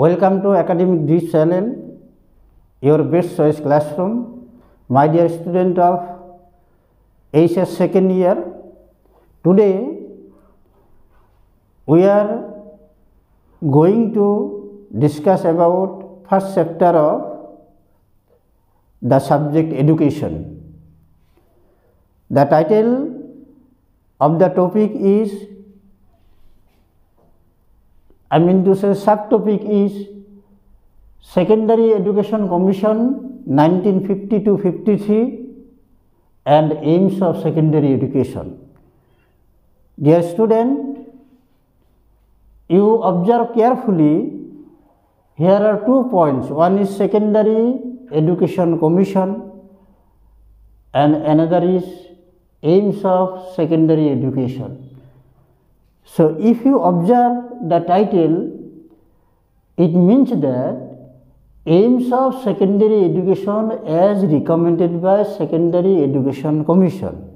Welcome to Academic channel, your best choice classroom. My dear student of HS second year, today we are going to discuss about first chapter of the subject education. The title of the topic is I mean to say subtopic is Secondary Education Commission 1950 and aims of secondary education. Dear student, you observe carefully, here are two points. One is Secondary Education Commission and another is aims of secondary education. So, if you observe the title, it means that aims of secondary education as recommended by Secondary Education Commission.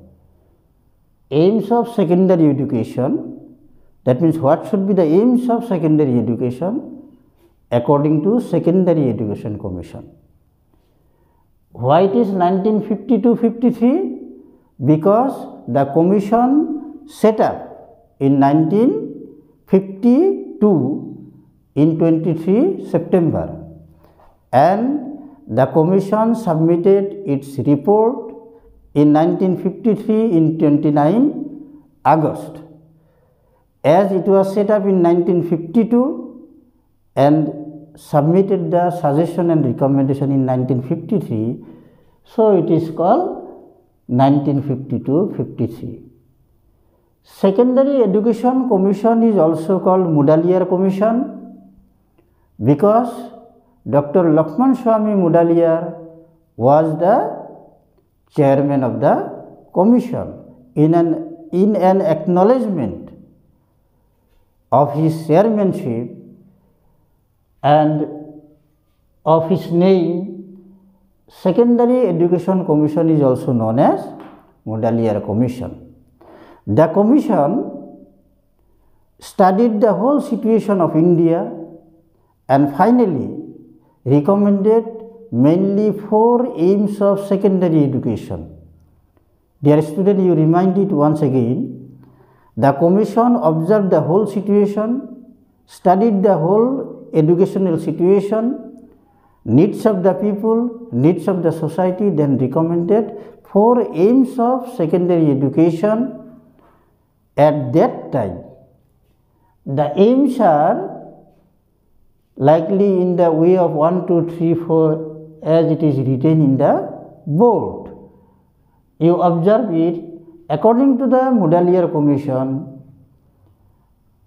Aims of secondary education, that means what should be the aims of secondary education according to Secondary Education Commission. Why it is 1952-53? Because the commission set up in 1952 in 23 September and the commission submitted its report in 1953 in 29 August. As it was set up in 1952 and submitted the suggestion and recommendation in 1953, so it is called 1952-53. Secondary Education Commission is also called Mudaliar Commission because Dr. Lakshman Swami Mudaliar was the chairman of the commission in an, in an acknowledgement of his chairmanship and of his name Secondary Education Commission is also known as Mudaliar Commission. The commission studied the whole situation of India and finally recommended mainly four aims of secondary education. Dear student, you remind it once again. The commission observed the whole situation, studied the whole educational situation, needs of the people, needs of the society, then recommended four aims of secondary education at that time. The aims are likely in the way of 1, 2, 3, 4 as it is written in the board. You observe it according to the Mudaliar Commission.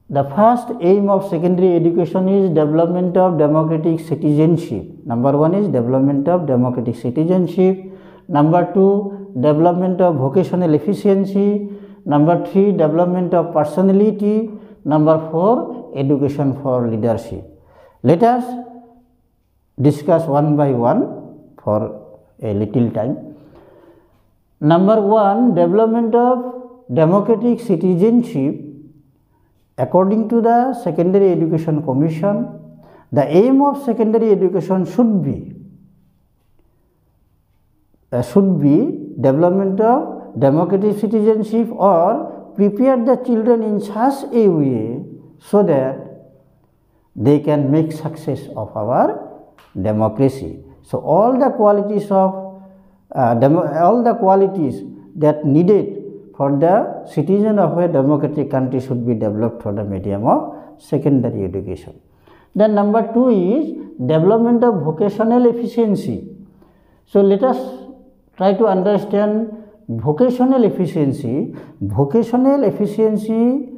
The first aim of secondary education is development of democratic citizenship. Number one is development of democratic citizenship. Number two, development of vocational efficiency. Number three, development of personality. Number four, education for leadership. Let us discuss one by one for a little time. Number one, development of democratic citizenship. According to the Secondary Education Commission, the aim of secondary education should be uh, should be development of democratic citizenship or prepare the children in such a way so that they can make success of our democracy. So, all the qualities of uh, all the qualities that needed for the citizen of a democratic country should be developed through the medium of secondary education. Then number two is development of vocational efficiency. So, let us try to understand vocational efficiency. Vocational efficiency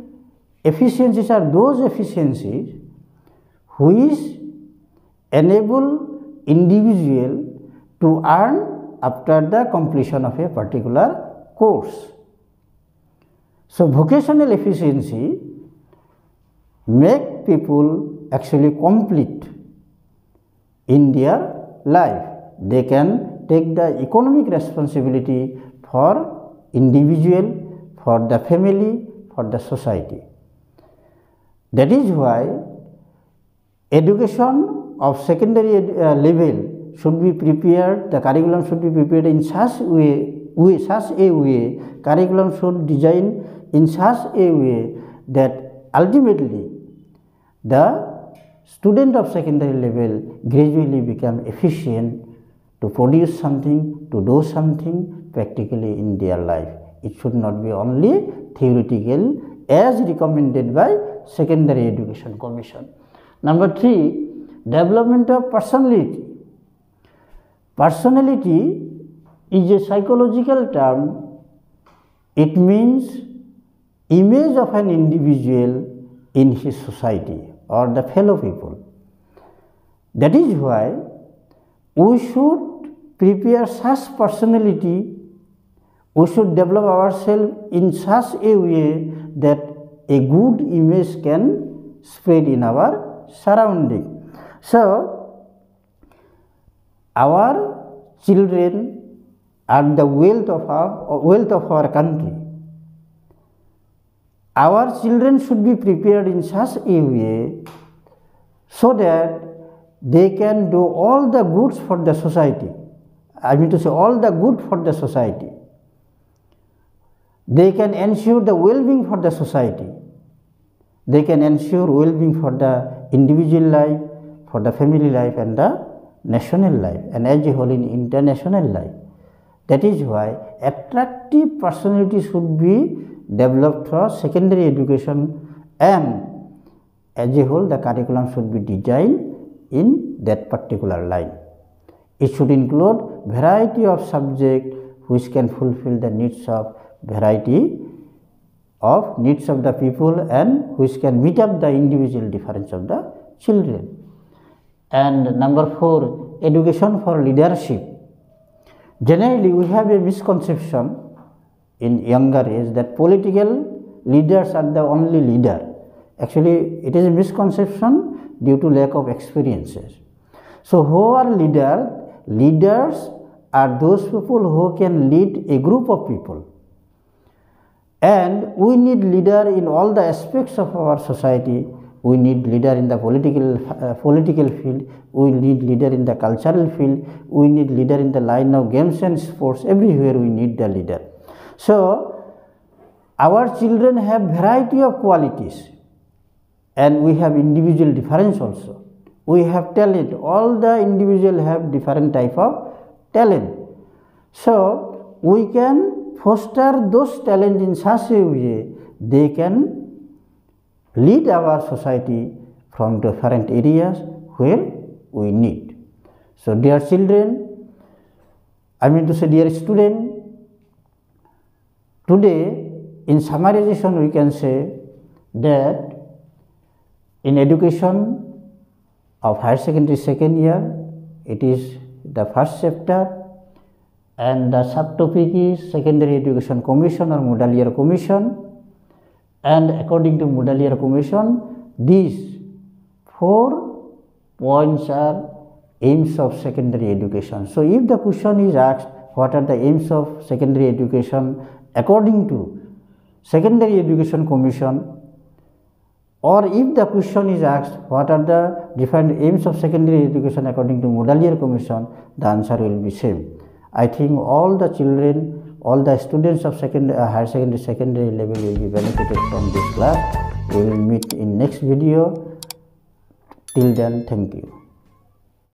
efficiencies are those efficiencies which enable individual to earn after the completion of a particular course. So, vocational efficiency make people actually complete in their life. They can take the economic responsibility for individual, for the family, for the society. That is why education of secondary uh, level should be prepared, the curriculum should be prepared in such way, way, such a way, curriculum should design in such a way that ultimately the student of secondary level gradually become efficient to produce something, to do something practically in their life. It should not be only theoretical as recommended by Secondary Education Commission. Number three, development of personality. Personality is a psychological term. It means image of an individual in his society or the fellow people. That is why we should prepare such personality, we should develop ourselves in such a way that a good image can spread in our surrounding. So, our children are the wealth of our wealth of our country. Our children should be prepared in such a way so that they can do all the goods for the society. I mean to say all the good for the society. They can ensure the well-being for the society. They can ensure well-being for the individual life, for the family life and the national life and as a whole in international life. That is why attractive personality should be developed for secondary education and as a whole the curriculum should be designed in that particular line. It should include variety of subject which can fulfill the needs of variety of needs of the people and which can meet up the individual difference of the children. And number four, education for leadership. Generally, we have a misconception in younger age that political leaders are the only leader. Actually, it is a misconception due to lack of experiences. So, who are leaders? Leaders are those people who can lead a group of people. And we need leader in all the aspects of our society. We need leader in the political uh, political field. We need leader in the cultural field. We need leader in the line of games and sports. Everywhere we need the leader. So our children have variety of qualities. And we have individual difference also we have talent all the individual have different type of talent so we can foster those talents in such a way they can lead our society from different areas where we need. So, dear children, I mean to say, dear student, today in summarization we can say that in education of higher secondary second year, it is the first chapter and the subtopic is secondary education commission or Mudaliar commission and according to Mudaliar commission these four points are aims of secondary education. So, if the question is asked what are the aims of secondary education according to secondary education commission or if the question is asked what are the different aims of secondary education according to Mudaliar commission the answer will be same. I think all the children, all the students of second, uh, higher secondary, secondary level will be benefited from this class. We will meet in next video. Till then, thank you.